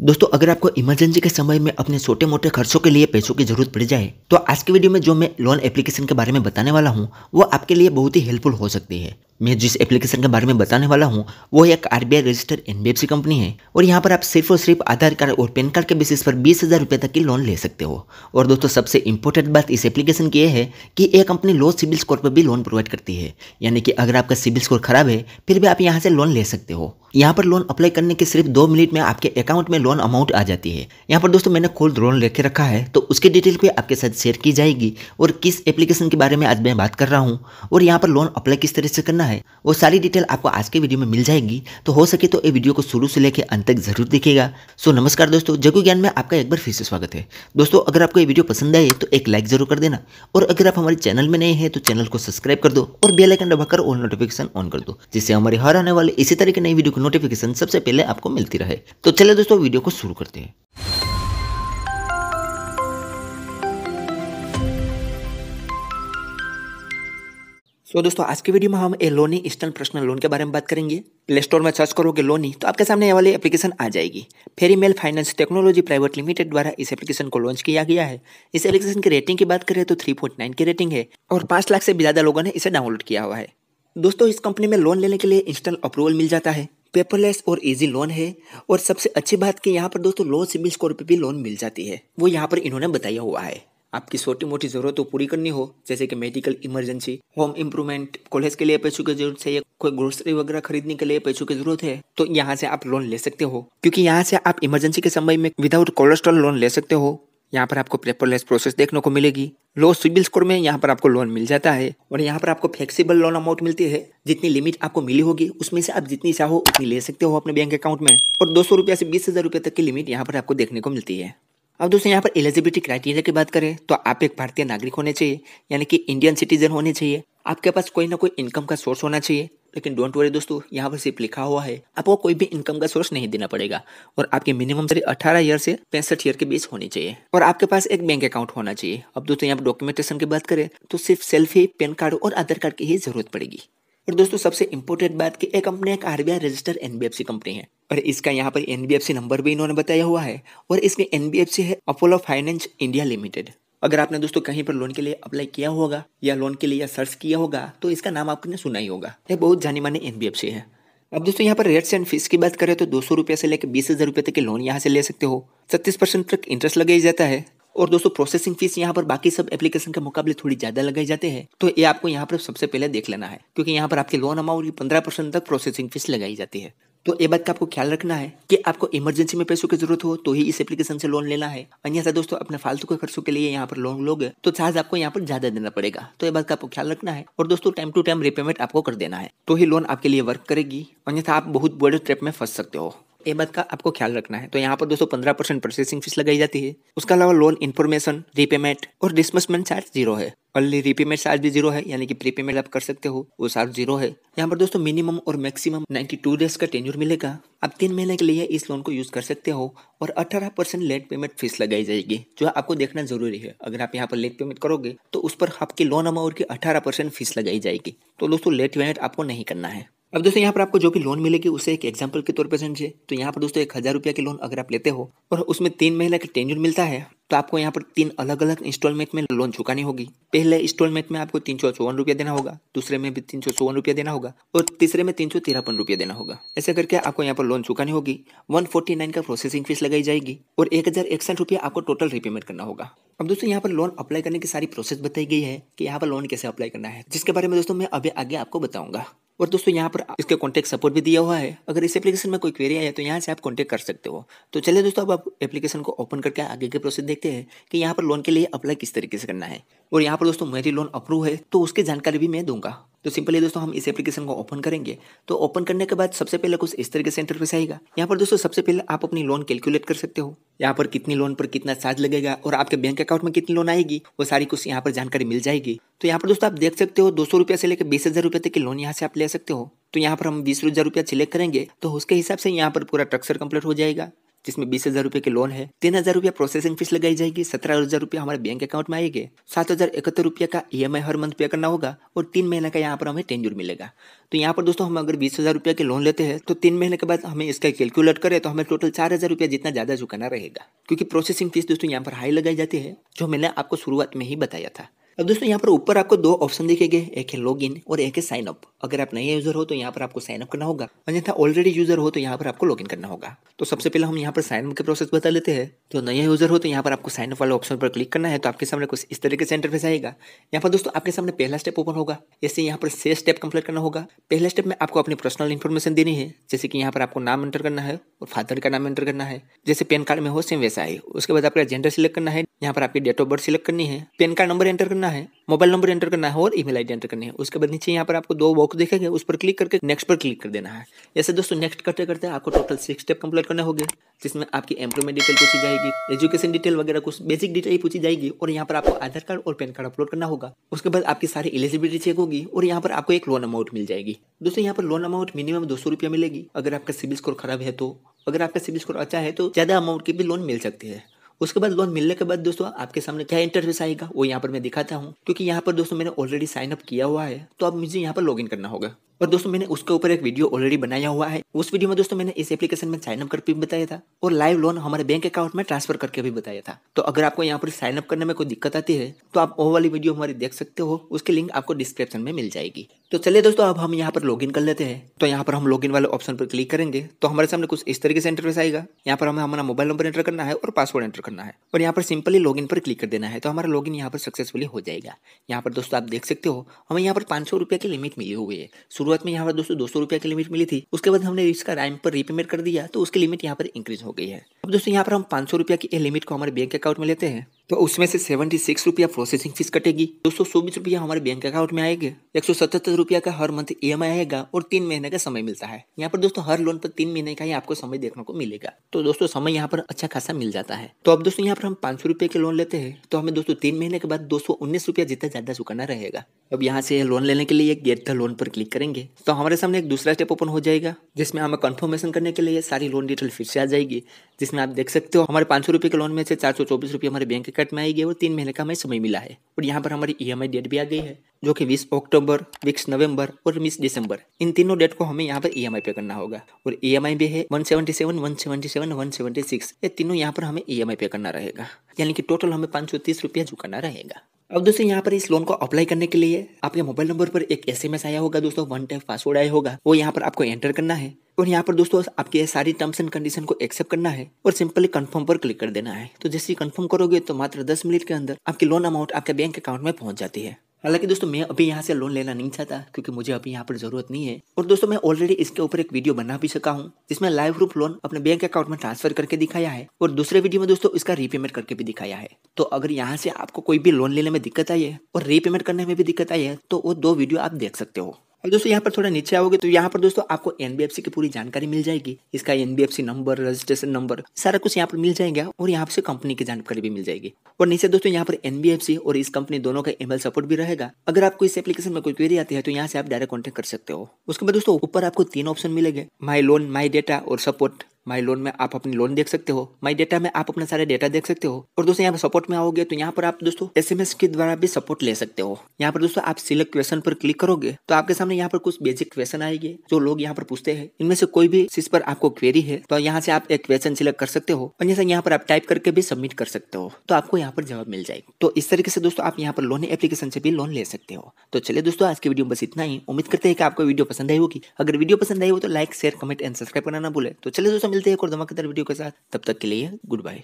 दोस्तों, अगर आपको इमरजेंसी के समय में अपने छोटे मोटे खर्चों के लिए पैसों की ज़रूरत पड़ जाए तो आज की वीडियो में जो मैं लोन एप्लीकेशन के बारे में बताने वाला हूँ, वो आपके लिए बहुत ही हेल्पफुल हो सकती है। मैं जिस एप्लीकेशन के बारे में बताने वाला हूँ, वो एक R B RBI registered NBFC company है। और यहाँ पर आप सिर्फ़ और सिर्फ़ आधार कार्ड और पैन कार्ड के बेसिस पर बीस हज़ार रुपये तक की लोन ले सकते हो। और दोस्तों, सबसे इंपॉर्टेंट बात इस एप्लीकेशन की यह है कि ये कंपनी लो सिविल स्कोर पर भी लोन प्रोवाइड करती है। यानी कि अगर आपका सिविल स्कोर खराब है, फिर भी आप यहाँ से लोन ले सकते हो। यहाँ पर लोन अप्लाई करने के सिर्फ़ दो मिनट में आपके अकाउंट में लोन अमाउंट आ जाती है। यहाँ पर दोस्तों, मैंने खुद लोन लेके रखा है तो उसकी डिटेल भी आपके साथ शेयर की जाएगी। और किस एप्लीकेशन के बारे में आज मैं बात कर रहा हूँ, और यहाँ पर लोन अप्लाई किस तरह से करना है, वो सारी डिटेल आपको आज के वीडियो में मिल जाएगी। तो हो सके तो ये वीडियो को शुरू से लेकर अंत तक ज़रूर देखिएगा। सो नमस्कार दोस्तों, जगू ज्ञान में आपका एक बार फिर से स्वागत है। दोस्तों, अगर आपको ये वीडियो पसंद आए तो एक लाइक ज़रूर कर देना। और अगर आप हमारे चैनल में नए हैं तो चैनल को सब्सक्राइब कर दो और बेल आइकन दबाकर ऑल नोटिफिकेशन ऑन कर दो, जिससे हमारे हर आने वाले इसी तरह की नई वीडियो की नोटिफिकेशन सबसे पहले आपको मिलती रहे। तो चलिए दोस्तों वीडियो को शुरू करते हैं। सो so, दोस्तों आज की वीडियो में हम ए लोनी इंस्टेंट पर्सनल लोन के बारे में बात करेंगे। प्ले स्टोर में सर्च करोगे लोनी तो आपके सामने ये वाली एप्लीकेशन आ जाएगी। फेरी मेल फाइनेंस टेक्नोलॉजी प्राइवेट लिमिटेड द्वारा इस एप्लीकेशन को लॉन्च किया गया है। इस एप्लीकेशन की रेटिंग की बात करें तो थ्री की रेटिंग है और पाँच लाख से भी ज़्यादा लोगों ने इसे डाउनलोड किया हुआ है। दोस्तों इस कंपनी में लोन लेने के लिए इंस्टेंट अप्रूवल मिल जाता है। पेपरलेस और इजी लोन है और सबसे अच्छी बात कि यहाँ पर दोस्तों लो सिबिल स्कोर पे भी लोन मिल जाती है। वो यहाँ पर इन्होंने बताया हुआ है। आपकी छोटी मोटी ज़रूरत पूरी करनी हो, जैसे कि medical emergency home improvement college के लिए पैसों की ज़रूरत है या कोई ग्रोसरी वगैरह खरीदने के लिए पैसों की ज़रूरत है तो यहाँ से आप लोन ले सकते हो। क्योंकि यहाँ से आप इमरजेंसी के समय में विदाउट कोलेस्ट्रॉल लोन ले सकते हो। यहाँ पर आपको पेपरलेस प्रोसेस देखने को मिलेगी। लो सिबिल स्कोर में यहाँ पर आपको लोन मिल जाता है और यहाँ पर आपको फ्लेक्सिबल लोन अमाउंट मिलती है। जितनी लिमिट आपको मिली होगी, उसमें से आप जितनी चाहो उतनी ले सकते हो अपने बैंक अकाउंट में। और दो सौ रुपया से बीस हज़ार रुपये तक की लिमिट यहाँ पर आपको देखने को मिलती है। अब दोस्तों, यहाँ पर एलिजिबिलिटी क्राइटेरिया की बात करें तो आप एक भारतीय नागरिक होने चाहिए, यानी कि इंडियन सिटीजन होने चाहिए। आपके पास कोई ना कोई इनकम का सोर्स होना चाहिए, लेकिन डोंट वरी दोस्तों, यहाँ पर सिर्फ़ लिखा हुआ है, आपको कोई भी इनकम का सोर्स नहीं देना पड़ेगा, और आपके मिनिमम सैलरी अठारह ईयर से पैंसठ ईयर के बीच होनी चाहिए, और आपके पास एक बैंक अकाउंट होना चाहिए। अब दोस्तों, यहाँ पर डॉक्यूमेंटेशन की बात करें तो सिर्फ़ सेल्फी पैन कार्ड और आधार कार्ड की ही ज़रूरत पड़ेगी। और दोस्तों, सबसे इम्पोर्टेंट बात कि एक कंपनी एक आरबीआई रजिस्टर्ड एनबीएफसी कंपनी है। और इसका यहाँ पर एनबीएफसी नंबर भी इन्होंने बताया हुआ है और इसमें NBFC है अपोलो फाइनेंस इंडिया लिमिटेड अगर आपने दोस्तों कहीं पर लोन के लिए अप्लाई किया होगा या लोन के लिए या सर्च किया होगा तो इसका नाम आपने सुना ही होगा। यह बहुत जानी मानी एनबीएफसी है। अब दोस्तों यहाँ पर रेट्स एंड फ़ीस की बात करें तो दो सौ से लेकर बीस हज़ार रुपये तक के लोन यहाँ से ले सकते हो। छत्तीस परसेंट तक इंटरेस्ट लगाई जाता है। और दोस्तों प्रोसेसिंग फ़ीस यहाँ पर बाकी सब एप्लीकेशन के मुकाबले थोड़ी ज़्यादा लगाई जाते हैं। तो ये आपको यहाँ पर सबसे पहले देख लेना है, क्योंकि यहाँ पर आपके लोन अमाउंट की पंद्रह परसेंट तक प्रोसेसिंग फ़ीस लगाई जाती है। तो ये बात का आपको ख्याल रखना है कि आपको इमरजेंसी में पैसों की ज़रूरत हो तो ही इस एप्लीकेशन से लोन लेना है। अन्यथा दोस्तों, अपने फालतू के खर्चों के लिए यहाँ पर लोन लोगे तो चार्ज आपको यहाँ पर ज़्यादा देना पड़ेगा। तो ये बात का आपको ख्याल रखना है और दोस्तों टाइम टू टाइम रिपेमेंट आपको कर देना है। तो ही लोन आपके लिए वर्क करेगी, अन्यथा आप बहुत बड़े ट्रिप में फंस सकते हो। ये बात का आपको ख्याल रखना है। तो यहाँ पर दोस्तों पंद्रह परसेंट प्रोसेसिंग फ़ीस लगाई जाती है। उसके अलावा लोन इन्फॉर्मेशन रीपेमेंट और डिसबर्समेंट चार्ज ज़ीरो है। ओनली रीपेमेंट चार्ज भी ज़ीरो है, यानी कि प्रीपेमेंट आप कर सकते हो, वो चार्ज ज़ीरो है। यहाँ पर दोस्तों मिनिमम और मैक्सिमम 92 डेज़ का टेन्यूर मिलेगा। आप तीन महीने के लिए इस लोन को यूज़ कर सकते हो और 18 परसेंट लेट पेमेंट फ़ीस लगाई जाएगी, जो आपको देखना ज़रूरी है। अगर आप यहाँ पर लेट पेमेंट करोगे तो उस पर आपकी लोन अमाउंट की अठारह परसेंट फ़ीस लगाई जाएगी। तो दोस्तों लेट पेमेंट आपको नहीं करना है। अब दोस्तों, यहाँ पर आपको जो भी लोन मिलेगी, उसे एक एग्ज़ाम्पल के तौर पर समझे तो यहाँ पर दोस्तों, एक हज़ार रुपया की लोन अगर आप लेते हो, और उसमें तीन महीने का टेन्यूर मिलता है तो आपको यहाँ पर तीन अलग अलग इंस्टॉलमेंट में लोन चुकानी होगी। पहले इंस्टॉलमेंट में आपको तीन सौ चौवन रुपया देना होगा, दूसरे में भी तीन सौ चौवन रुपया देना होगा, और तीसरे में तीन सौ तिरपन रुपया देना होगा। ऐसे करके आपको यहाँ पर लोन चुकानी होगी, वन फोर्टी नाइन का प्रोसेसिंग फ़ीस लगाई जाएगी, और एक हज़ार इकसठ रुपया आपको टोटल रिपेमेंट करना होगा। अब दोस्तों, यहाँ पर लोन अप्लाई करने की सारी प्रोसेस बताई गई है कि यहाँ पर लोन कैसे अप्लाई करना है, जिसके बारे में दोस्तों, मैं अभी आगे आपको बताऊँगा। और दोस्तों, यहाँ पर इसके कॉन्टैक्ट सपोर्ट भी दिया हुआ है। अगर इस एप्लीकेशन में कोई क्वेरी आए तो यहाँ से आप कॉन्टैक्ट कर सकते हो। तो चलिए दोस्तों, अब आप एप्लीकेशन को ओपन करके आगे के प्रोसेस देखते हैं कि यहाँ पर लोन के लिए अप्लाई किस तरीके से करना है। और यहाँ पर दोस्तों, मेरी लोन अप्रूव है तो उसकी जानकारी भी मैं दूँगा। तो सिंपली दोस्तों हम इस एप्लीकेशन को ओपन करेंगे। तो ओपन करने के बाद सबसे पहले कुछ इस तरीके से इंटरफेस आएगा। यहाँ पर दोस्तों सबसे पहले आप अपनी लोन कैलकुलेट कर सकते हो। यहाँ पर कितनी लोन पर कितना चार्ज लगेगा और आपके बैंक अकाउंट में कितनी लोन आएगी, वो सारी कुछ यहाँ पर जानकारी मिल जाएगी। तो यहाँ पर दोस्तों आप देख सकते हो दो सौ से लेकर बीस हज़ार तक की लोन यहाँ से आप ले सकते हो। तो यहाँ पर हम बीस हज़ार रुपया सिलेक्ट करेंगे तो उसके हिसाब से यहाँ पर पूरा स्ट्रक्चर कंप्लीट हो जाएगा। जिसमें बीस हज़ार रुपए के लोन है, तीन हज़ार रुपया प्रोसेसिंग फ़ीस लगाई जाएगी, सत्रह हज़ार रुपया हमारे बैंक अकाउंट में आएँगे, सात हज़ार इकहत्तर रुपया का ई हर मंथ पे करना होगा और तीन महीने का यहाँ पर हमें टेन्यूर मिलेगा। तो यहाँ पर दोस्तों हम अगर बीस हज़ार रुपया के लोन लेते हैं तो तीन महीने के बाद हमें इसका कैलकुलेट करें तो हमें टोटल चार हज़ार रुपया जितना ज़्यादा चुकाना रहेगा। क्योंकि प्रोसेसिंग फ़ीस दोस्तों यहाँ पर हाई लगाई जाती है, जो मैंने आपको शुरुआत में ही बताया था। अब दोस्तों, यहाँ पर ऊपर आपको दो ऑप्शन दिखेंगे एक है लॉगिन और एक है साइन अप अगर आप नए यूज़र हो तो यहाँ पर आपको साइन अप करना होगा। अन्यथा ऑलरेडी यूज़र हो तो यहाँ पर आपको लॉगिन करना होगा। तो सबसे पहले हम यहाँ पर साइन अप के प्रोसेस बता लेते हैं। तो नया यूज़र हो तो यहाँ पर आपको साइन अप वाले ऑप्शन पर क्लिक करना है तो आपके सामने कुछ इस तरीके से इंटरफेस आएगा। यहाँ पर दोस्तों, आपके सामने पहला स्टेप ओपन होगा। जैसे यहाँ पर छह स्टेप कंप्लीट करना होगा। पहले स्टेप में आपको अपनी पर्सनल इन्फॉर्मेशन देनी है। जैसे कि यहाँ पर आपको नाम एंटर करना है और फादर का नाम एंटर करना है। जैसे पैन कार्ड में हो सेम वैसा है। उसके बाद आपका जेंडर सिलेक्ट करना है। यहाँ पर आपकी डेट ऑफ़ बर्थ सिलेक्ट करनी है। पैन कार्ड नंबर एंटर करना है मोबाइल नंबर एंटर करना है और ईमेल आईडी एंटर करनी है। उसके बाद नीचे यहाँ पर आपको दो बॉक्स देखेंगे, उस पर क्लिक करके नेक्स्ट पर क्लिक कर देना है। ऐसे दोस्तों नेक्स्ट करते करते आपको टोटल सिक्स स्टेप कंप्लीट करने होंगे, जिसमें आपकी एम्प्लॉयमेंट डिटेल पूछी जाएगी एजुकेशन डिटेल वगैरह कुछ बेसिक डिटेल पूछी जाएगी और यहाँ पर आपको आधार कार्ड और पैन कार्ड अपलोड करना होगा। उसके बाद आपकी सारी एलिजिबिलिटी चेक होगी और यहाँ पर आपको एक लोन अमाउंट मिल जाएगी। दोस्तों यहाँ पर लोन अमाउंट मिनिमम दो सौ रुपया मिलेगी। अगर आपका सिविल स्कोर खराब है तो अगर आपका सिविल स्कोर अच्छा है तो ज़्यादा अमाउंट की भी लोन मिल सकती है। उसके बाद लोन मिलने के बाद दोस्तों, आपके सामने क्या इंटरफेस आएगा, वो यहाँ पर मैं दिखाता हूँ। क्योंकि यहाँ पर दोस्तों मैंने ऑलरेडी साइन अप किया हुआ है तो अब मुझे यहाँ पर लॉगिन करना होगा। और दोस्तों मैंने उसके ऊपर एक वीडियो ऑलरेडी बनाया हुआ है। उस वीडियो में दोस्तों मैंने इस एप्लीकेशन में साइन अप करके भी बताया था, और लाइव लोन हमारे बैंक अकाउंट में ट्रांसफ़र करके भी बताया था। तो अगर आपको यहाँ पर साइन अप करने में कोई दिक्कत आती है तो आप वो वाली वीडियो हमारी देख सकते हो, उसकी लिंक आपको डिस्क्रिप्शन में मिल जाएगी। तो चलिए दोस्तों, अब हम यहाँ पर लॉगिन कर लेते हैं। तो यहाँ पर हम लॉगिन वाले ऑप्शन पर क्लिक करेंगे तो हमारे सामने कुछ इस तरीके से इंटरफेस आएगा। यहाँ पर हमें हमारा मोबाइल नंबर एंटर करना है और पासवर्ड एंटर करना है। और यहाँ पर सिंपली लॉगिन पर क्लिक कर देना है तो हमारा लॉगिन यहाँ पर सक्सेसफुली हो जाएगा। यहाँ पर दोस्तों आप देख सकते हो, हमें यहाँ पर पाँच सौ रुपये की लिमिट मिली हुई है। शुरुआत में यहाँ पर दोस्तों दो सौ रुपये की लिमिट मिली थी, उसके बाद हमने इसका राइम पर रीपेमेंट कर दिया तो उसकी लिमिट यहाँ पर इंक्रीज हो गई है। अब दोस्तों यहाँ पर हम पाँच सौ रुपये की लिमिट को हमारे बैंक अकाउंट में लेते हैं। तो उसमें से सेवेंटी सिक्स रुपया प्रोसेसिंग फ़ीस कटेगी। दो सौ चौबीस रुपया हमारे बैंक अकाउंट में आएँगे। एक सौ सतहत्तर रुपया का हर मंथ ईएमआई आएगा और तीन महीने का समय मिलता है। यहाँ पर दोस्तों, हर लोन पर तीन महीने का ही आपको समय देखने को मिलेगा। तो दोस्तों, समय यहाँ पर अच्छा खासा मिल जाता है। तो अब दोस्तों, यहाँ पर हम पाँच सौ रुपए के लोन लेते हैं। तो हमें दोस्तों, तीन महीने के बाद दो सौ उन्नीस रुपया जितना ज़्यादा चुकाना रहेगा। अब यहाँ से लोन लेने के लिए गेट द लोन पर क्लिक करेंगे। तो हमारे सामने एक दूसरा स्टेप ओपन हो जाएगा, जिसमें हमें कंफर्मेशन करने के लिए सारी लोन डिटेल फिर से आ जाएगी। जिसमें आप देख सकते हो, हमारे पाँच सौ के लोन में से चार सौ चौबीस रुपये हमारे बैंक अकाउंट में आई आएगी और तीन महीने का हमें समय मिला है। और यहाँ पर हमारी ई एम डेट भी आ गई है, जो कि बीस अक्टूबर, बीस नवंबर और बीस दिसंबर। इन तीनों डेट को हमें यहाँ पर ई एम पे करना होगा। और ई एम भी है one seventy seven, one seventy seven, one seventy six. ये तीनों यहाँ पर हमें ई एम पे करना रहेगा। यानी कि टोटल हमें पाँच सौ तीस रुपया चुकाना रहेगा। अब दोस्तों, यहाँ पर इस लोन को अप्लाई करने के लिए आपके मोबाइल नंबर पर एक एसएमएस आया होगा दोस्तों वन टाइम पासवर्ड आया होगा। वो यहाँ पर आपको एंटर करना है। और यहाँ पर दोस्तों, आपके सारी टर्म्स एंड कंडीशन को एक्सेप्ट करना है और सिंपली कंफर्म पर क्लिक कर देना है। तो जैसे ही कंफर्म करोगे तो मात्र दस मिनट के अंदर आपकी लोन अमाउंट आपके बैंक अकाउंट में पहुँच जाती है। हालाँकि दोस्तों, मैं अभी यहाँ से लोन लेना नहीं चाहता, क्योंकि मुझे अभी यहाँ पर ज़रूरत नहीं है। और दोस्तों, मैं ऑलरेडी इसके ऊपर एक वीडियो बना भी सका हूँ, जिसमें लाइव प्रूफ लोन अपने बैंक अकाउंट में ट्रांसफ़र करके दिखाया है और दूसरे वीडियो में दोस्तों, इसका रीपेमेंट करके भी दिखाया है। तो अगर यहाँ से आपको कोई भी लोन लेने में दिक्कत आई है और रीपेमेंट करने में भी दिक्कत आई है तो वो दो वीडियो आप देख सकते हो। और दोस्तों, यहाँ पर थोड़ा नीचे आओगे तो यहाँ पर दोस्तों आपको एनबीएफसी की पूरी जानकारी मिल जाएगी। इसका एनबीएफसी नंबर रजिस्ट्रेशन नंबर सारा कुछ यहाँ पर मिल जाएगा और यहाँ से कंपनी की जानकारी भी मिल जाएगी। और नीचे दोस्तों, यहाँ पर एनबीएफसी और इस कंपनी दोनों का ईमेल सपोर्ट भी रहेगा। अगर आपको इस एप्लीकेशन में कोई क्वेरी आती है तो यहाँ से आप डायरेक्ट कॉन्टेक्ट कर सकते हो। उसके बाद दोस्तों, ऊपर आपको तीन ऑप्शन मिलेगा। माई लोन माई डेटा और सपोर्ट माई लोन में आप अपनी लोन देख सकते हो। माई डेटा में आप अपना सारे डेटा देख सकते हो। और दोस्तों, यहाँ पर सपोर्ट में आओगे तो यहाँ पर आप दोस्तों एसएमएस के द्वारा भी सपोर्ट ले सकते हो। यहाँ पर दोस्तों, आप सिलेक्ट क्वेश्चन पर क्लिक करोगे तो आपके सामने यहाँ पर कुछ बेसिक क्वेश्चन आएँगे, जो लोग यहाँ पर पूछते हैं। इनमें से कोई भी चीज़ पर आपको क्वेरी है तो यहाँ से आप एक क्वेश्चन सिलेक्ट कर सकते हो। और जैसे यहाँ पर आप टाइप करके भी सबमिट कर सकते हो तो आपको यहाँ पर जवाब मिल जाएगा। तो इस तरीके से दोस्तों, आप यहाँ पर लोन एप्लीकेशन से भी लोन ले सकते हो। तो चलिए दोस्तों, आज की वीडियो बस इतना ही। उम्मीद करते हैं कि आपको वीडियो पसंद आई होगी। अगर वीडियो पसंद आई हो तो like share comment and subscribe करना ना भूले। तो चलिए दोस्तों मिलते हैं एक और धमाकेदार वीडियो के साथ। तब तक के लिए गुड बाय